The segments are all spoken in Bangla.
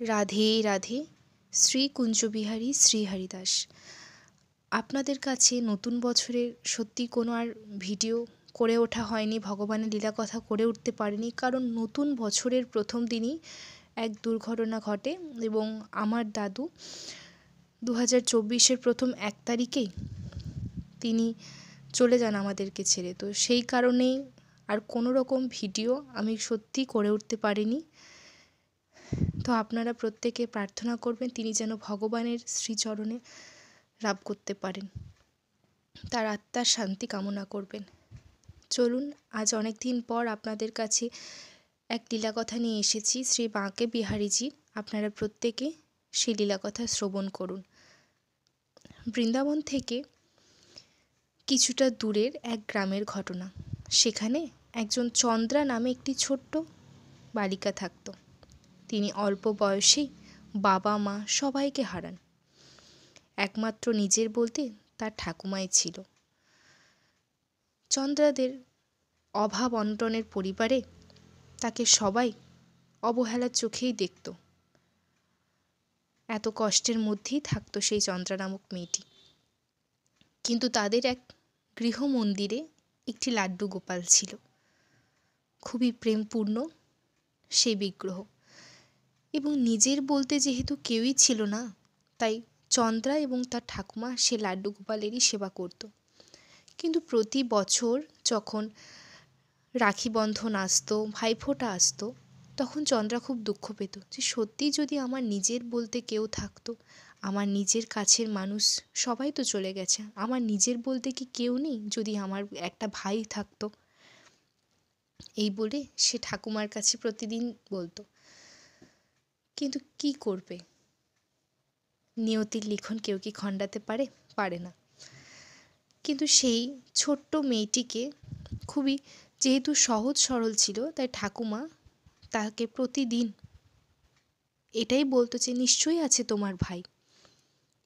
রাধে রাধে, শ্রী কুঞ্জবিহারী শ্রী হরিদাস। আপনাদের কাছে নতুন বছরের সত্যি কোনো আর ভিডিও করে ওঠা হয়নি, ভগবানের লীলা কথা করে উঠতে পারিনি, কারণ নতুন বছরের প্রথম দিনই এক দুর্ঘটনা ঘটে এবং আমার দাদু দু হাজার চব্বিশের প্রথম এক তারিখেই তিনি চলে যান আমাদেরকে ছেড়ে। তো সেই কারণেই আর কোনো রকম ভিডিও আমি সত্যি করে উঠতে পারিনি। তো আপনারা প্রত্যেকে প্রার্থনা করবেন, তিনি যেন ভগবানের শ্রীচরণে লাভ করতে পারেন। তার আত্মার শান্তি কামনা করবেন। চলুন, আজ অনেক দিন পর আপনাদের কাছে এক লীলাকথা নিয়ে এসেছি, শ্রী বাঁকে বিহারীজি। আপনারা প্রত্যেকে সেই লীলাকথা শ্রবণ করুন। বৃন্দাবন থেকে কিছুটা দূরের এক গ্রামের ঘটনা। সেখানে একজন চন্দ্রা নামে একটি ছোট্ট বালিকা থাকতো। তিনি অল্প বয়সেই বাবা, মা সবাইকে হারান। একমাত্র নিজের বলতে তার ঠাকুমাই ছিল। চন্দ্রাদের অভাব অনটনের পরিবারে তাকে সবাই অবহেলার চোখেই দেখত। এত কষ্টের মধ্যেই থাকতো সেই চন্দ্রা নামক মেয়েটি। কিন্তু তাদের এক গৃহ মন্দিরে একটি লাড্ডু গোপাল ছিল। খুবই প্রেমপূর্ণ সেই বিগ্রহ। এবং নিজের বলতে যেহেতু কেউই ছিল না, তাই চন্দ্রা এবং তার ঠাকুমা সে লাড্ডু গোপালেরই সেবা করত। কিন্তু প্রতি বছর যখন রাখি বন্ধন আসতো, ভাইফোঁটা আসতো, তখন চন্দ্রা খুব দুঃখ পেত যে সত্যিই যদি আমার নিজের বলতে কেউ থাকতো, আমার নিজের কাছের মানুষ সবাই তো চলে গেছে, আমার নিজের বলতে কি কেউ নেই যদি আমার একটা ভাই থাকতো? এই বলে সে ঠাকুমার কাছে প্রতিদিন বলতো। কিন্তু কি করবে? নিয়তির লিখন কেউ কি খণ্ডাতে পারে? পারে না। কিন্তু সেই ছোট্ট মেয়েটিকে খুবই যেহেতু সহজ সরল ছিল, তাই ঠাকুমা তাকে প্রতিদিন এটাই বলতো যে, নিশ্চয়ই আছে তোমার ভাই।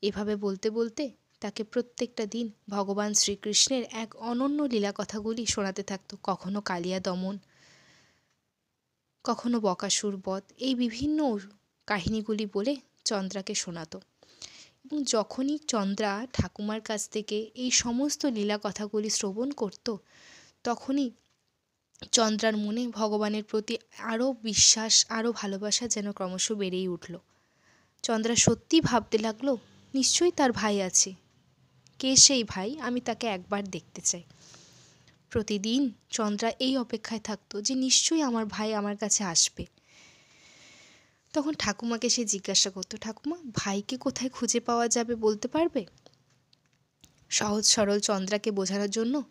এভাবে বলতে বলতে তাকে প্রত্যেকটা দিন ভগবান শ্রীকৃষ্ণের এক অনন্য লীলা কথাগুলি শোনাতে থাকতো, কখনো কালিয়া দমন কখনো বকাসুর বধ এই বিভিন্ন কাহিনীগুলি বলে চন্দ্রাকে শোনাতো। এবং যখনই চন্দ্রা ঠাকুমার কাছ থেকে এই সমস্ত লীলা কথাগুলি শ্রবণ করত, তখনই চন্দ্রার মনে ভগবানের প্রতি আরও বিশ্বাস আরও ভালোবাসা যেন ক্রমশ বেড়েই উঠল। চন্দ্রা সত্যি ভাবতে লাগল, নিশ্চয়ই তার ভাই আছে। কে সেই ভাই? আমি তাকে একবার দেখতে চাই। প্রতিদিন চন্দ্রা এই অপেক্ষায় থাকতো যে নিশ্চয়ই আমার ভাই আমার কাছে আসবে। তখন ঠাকুমাকে সে জিজ্ঞাসা করতো, ঠাকুমা, ভাইকে কোথায় খুঁজে পাওয়া যাবে বলতে পারবে? সহজ সরল চন্দ্রাকে বোঝানোর জন্য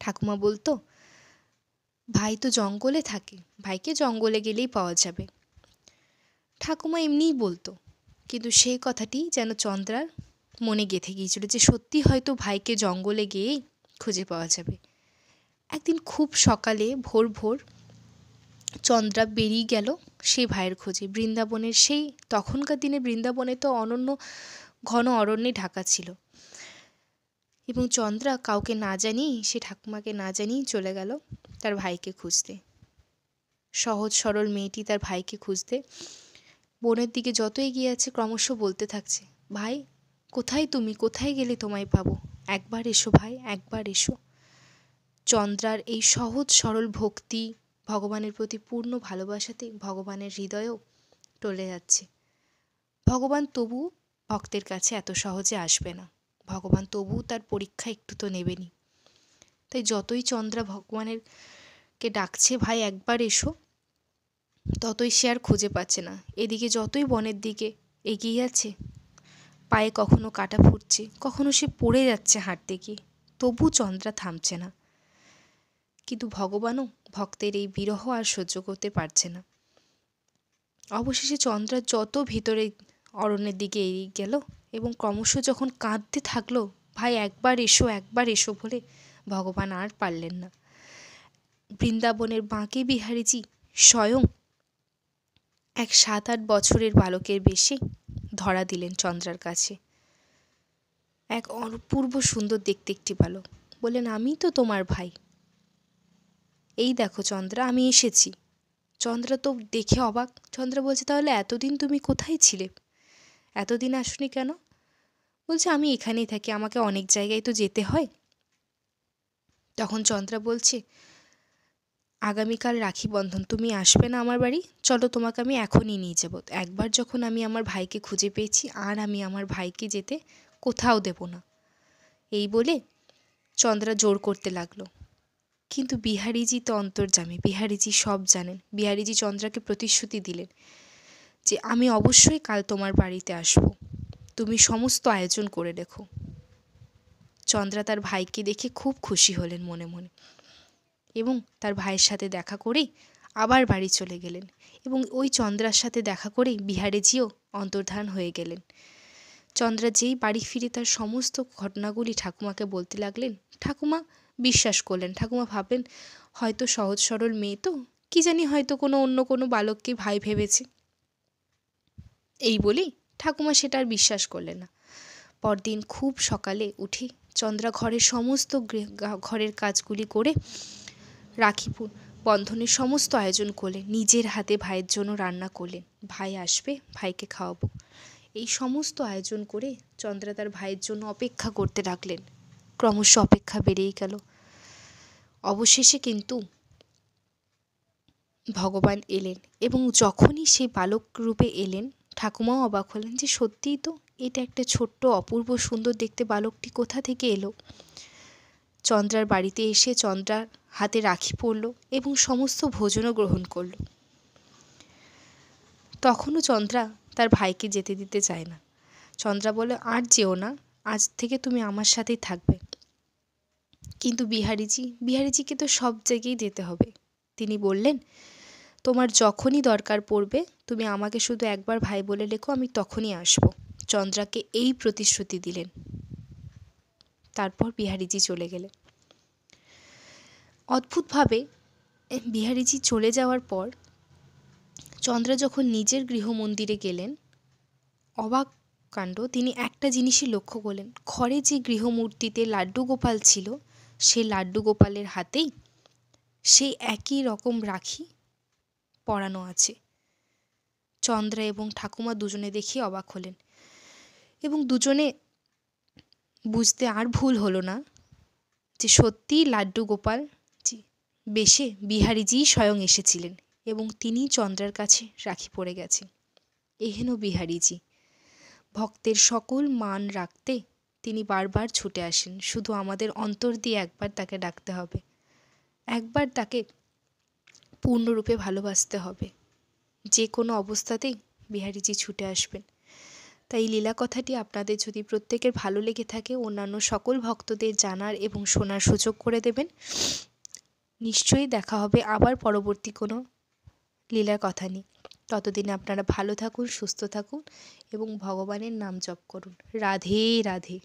ঠাকুমা বলতো, ভাই তো জঙ্গলে থাকে, ভাইকে জঙ্গলে গেলেই পাওয়া যাবে। ঠাকুমা এমনিই বলতো, কিন্তু সেই কথাটি যেন চন্দ্রার মনে গেঁথে গিয়েছিল যে সত্যি হয়তো ভাইকে জঙ্গলে গিয়েই খুঁজে পাওয়া যাবে। একদিন খুব সকালে ভোর ভোর চন্দ্রা বেরিয়ে গেল সেই ভাইয়ের খোঁজে। বৃন্দাবনের সেই তখনকার দিনে বৃন্দাবনে তো অনন্য ঘন অরণ্যে ঢাকা ছিল। এবং চন্দ্রা কাউকে না জানিয়েই, সে ঠাকুমাকে না জানিয়েই চলে গেল তার ভাইকে খুঁজতে। সহজ সরল মেয়েটি তার ভাইকে খুঁজতে। বোনের দিকে যত এগিয়ে আছে ক্রমশ বলতে থাকছে, ভাই, কোথায় তুমি? কোথায় গেলে তোমায় পাবো? একবার এসো ভাই, একবার এসো। চন্দ্রার এই সহজ, সরল ভক্তি ভগবানের প্রতি পূর্ণ ভালোবাসাতে ভগবানের হৃদয়ও টলে যাচ্ছে। ভগবান তবু ভক্তের কাছে এত সহজে আসবে না। ভগবান তবু তার পরীক্ষা একটু তো নেবেনি তাই যতই চন্দ্রা ভগবানের কে ডাকছে, ভাই, একবার এসো। ততই সে আর খুঁজে পাচ্ছে না। এদিকে যতই বনের দিকে এগিয়ে যাচ্ছে, পায়ে কখনো কাটা ফুটছে, কখনো সে পড়ে যাচ্ছে হাঁটতে গিয়ে, তবু চন্দ্রা থামছে না। কিন্তু ভগবানও ভক্তের এই বিরহ আর সহ্য করতে পারছে না। অবশেষে চন্দ্রা যত ভিতরে অরণ্যের দিকে এগিয়ে গেল এবং ক্রমশ যখন কাঁদতে থাকল, ভাই একবার এসো একবার এসো বলে ভগবান আর পারলেন না। বৃন্দাবনের বাঁকে বিহারীজি স্বয়ং এক সাত আট বছরের বালকের বেশি ধরা দিলেন চন্দ্রার কাছে। এক অপূর্ব সুন্দর দেখতে একটি বালক। বললেন আমি তো তোমার ভাই। এই দেখো চন্দ্রা, আমি এসেছি। চন্দ্রা তো দেখে অবাক। চন্দ্রা বলছে, তাহলে এতদিন তুমি কোথায় ছিলে? এতদিন আসনি কেন? বলছে, আমি এখানেই থাকি, আমাকে অনেক জায়গায় তো যেতে হয়। তখন চন্দ্রা বলছে, আগামীকাল রাখি বন্ধন, তুমি আসবে না আমার বাড়ি? চলো, তোমাকে আমি এখনই নিয়ে যাব। একবার যখন আমি আমার ভাইকে খুঁজে পেয়েছি, আর আমি আমার ভাইকে যেতে কোথাও দেব না। এই বলে চন্দ্রা জোর করতে লাগল। কিন্তু বিহারিজি তো অন্তর্জামী বিহারিজি সব জানেন। বিহারিজি চন্দ্রাকে প্রতিশ্রুতি দিলেন যে, আমি অবশ্যই কাল তোমার বাড়িতে আসব। তুমি সমস্ত আয়োজন করে রেখো চন্দ্রা তার ভাইকে দেখে খুব খুশি হলেন মনে মনে এবং তার ভাইয়ের সাথে দেখা করেই আবার বাড়ি চলে গেলেন এবং ওই চন্দ্রার সাথে দেখা করেই বিহারেজিও অন্তর্ধান হয়ে গেলেন। চন্দ্রা যেই বাড়ি ফিরে তার সমস্ত ঘটনাগুলি ঠাকুমাকে বলতে লাগলেন, ঠাকুমা বিশ্বাস করলেন। ঠাকুমা ভাবলেন, হয়তো সহজ সরল মেয়ে তো। কি জানি হয়তো কোনো অন্য কোনো বালককে ভাই ভেবেছে। এই বলেই ঠাকুমা সেটা আর বিশ্বাস করলেন না। পরদিন খুব সকালে উঠে চন্দ্রা ঘরের সমস্ত ঘরের কাজগুলি করে রাখি বন্ধনের সমস্ত আয়োজন করলেন। নিজের হাতে ভাইয়ের জন্য রান্না করলেন। ভাই আসবে, ভাইকে খাওয়াবো। এই সমস্ত আয়োজন করে চন্দ্রা তার ভাইয়ের জন্য অপেক্ষা করতে লাগলেন। ক্রমশ অপেক্ষা বেড়েই গেল। অবশেষে কিন্তু ভগবান এলেন এবং যখনই সেই বালক রূপে এলেন, ঠাকুমাও অবাক হলেন যে সত্যিই তো এটা একটা ছোট্ট, অপূর্ব, সুন্দর দেখতে বালকটি কোথা থেকে এলো? চন্দ্রার বাড়িতে এসে চন্দ্রার হাতে রাখি পরল এবং সমস্ত ভোজনও গ্রহণ করল। তখনও চন্দ্রা তার ভাইকে যেতে দিতে চায় না। চন্দ্রা বলে, আর যেও না, আজ থেকে তুমি আমার সাথেই থাকবে। কিন্তু বিহারিজি, বিহারিজিকে তো সব জায়গায় যেতে হবে। তিনি বললেন, তোমার যখনই দরকার পড়বে, তুমি আমাকে শুধু একবার ভাই বলে লেখো, আমি তখনই আসব। চন্দ্রাকে এই প্রতিশ্রুতি দিলেন। তারপর বিহারিজি চলে গেলেন। অদ্ভুতভাবে, বিহারিজি চলে যাওয়ার পর চন্দ্রা যখন নিজের গৃহমন্দিরে গেলেন, অবাক কাণ্ড, তিনি একটা জিনিসই লক্ষ্য করলেন। ঘরে যে গৃহমূর্তিতে লাড্ডু গোপাল ছিল সেই লাড্ডু গোপালের হাতেই সেই একই রকম রাখি পরানো আছে। চন্দ্রা এবং ঠাকুমা দুজনে দেখে অবাক হলেন। এবং দুজনে বুঝতে আর ভুল হলো না যে সত্যিই লাড্ডু গোপাল জি, বেশে বিহারিজিই স্বয়ং এসেছিলেন এবং তিনি চন্দ্রার কাছে রাখি পড়ে গেছেন। এহেন বিহারিজি, ভক্তের সকল মান রাখতে তিনি বারবার ছুটে আসেন, শুধু আমাদের অন্তর দিয়ে একবার তাকে ডাকতে হবে। একবার তাকে পূর্ণরূপে ভালোবাসতে হবে। যে কোনো অবস্থাতেই বিহারিজি ছুটে আসবেন। তাই লীলা কথাটি আপনাদের যদি প্রত্যেকের ভালো লেগে থাকে, অন্যান্য সকল ভক্তদের জানার এবং শোনার সুযোগ করে দেবেন। নিশ্চয়ই দেখা হবে আবার পরবর্তী কোনো লীলার কথা নিয়ে। ততদিনে আপনারা ভালো থাকুন, সুস্থ থাকুন এবং ভগবানের নাম জপ করুন। রাধে রাধে।